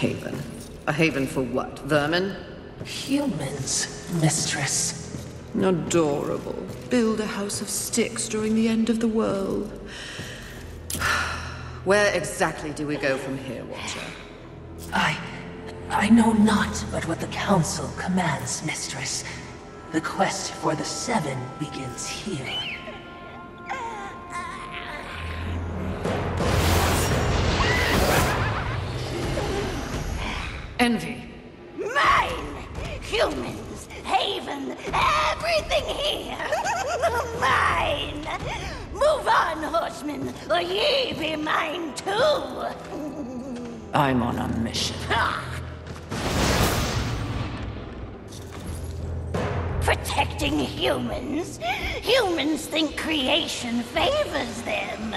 haven. A haven for what? Vermin? Humans, mistress. Adorable. Build a house of sticks during the end of the world. Where exactly do we go from here, Watcher? I... I know not but what the Council commands, mistress. The quest for the Seven begins here. Envy. Mine! Humans, Haven, everything here! mine! Move on, horsemen, or ye be mine too! I'm on a mission. Protecting humans? Humans think creation favors them.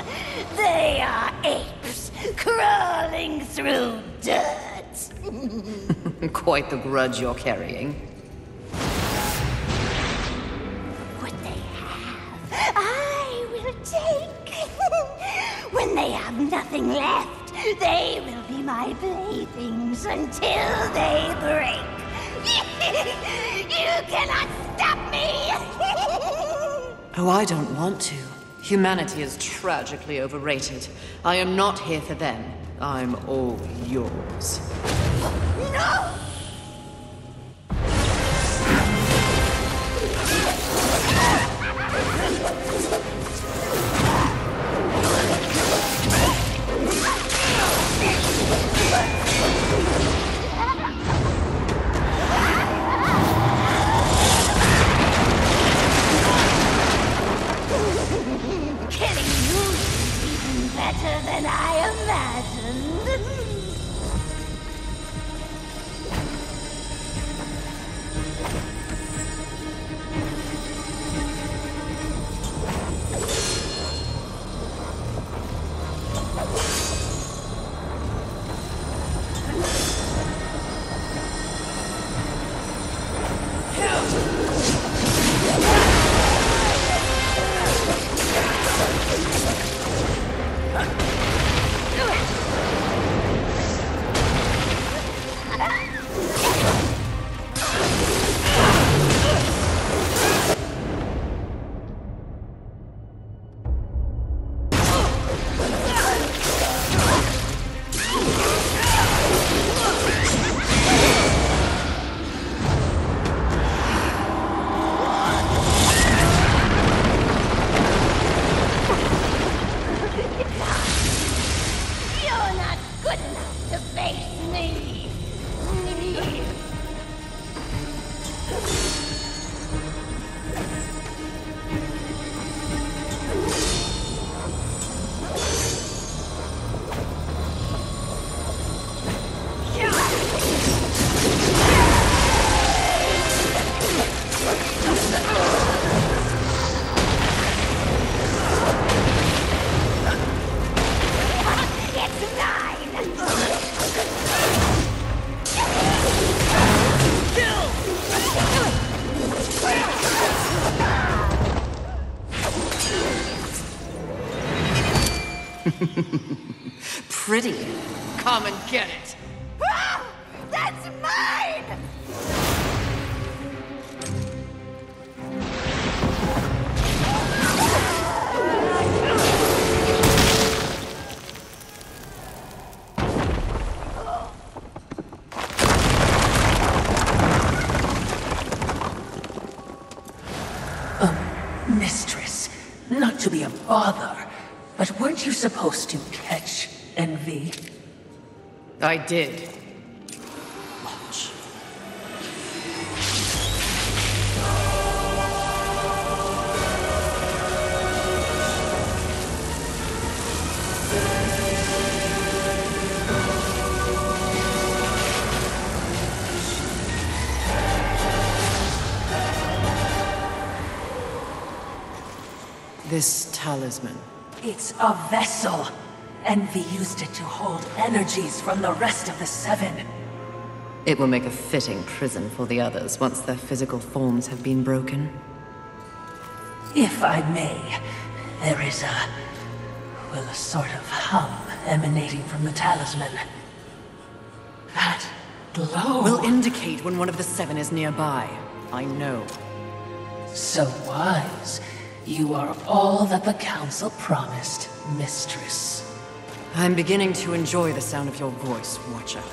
They are apes, crawling through dirt. Quite the grudge you're carrying. What they have, I will take. when they have nothing left, they will be my playthings until they break. you cannot stop me! Oh, I don't want to. Humanity is tragically overrated. I am not here for them. I'm all yours. Better than I imagined. Pretty. Come and get it. Ah! That's mine! Mistress, not to be a bother, but weren't you supposed to catch Envy? I did. Watch. This talisman. It's a vessel. Envy used it to hold energies from the rest of the Seven. It will make a fitting prison for the others once their physical forms have been broken. If I may, there is a... well, a sort of hum emanating from the talisman. That glow. Will indicate when one of the seven is nearby. I know. So wise. You are all that the Council promised, Mistress. I'm beginning to enjoy the sound of your voice, Watcher.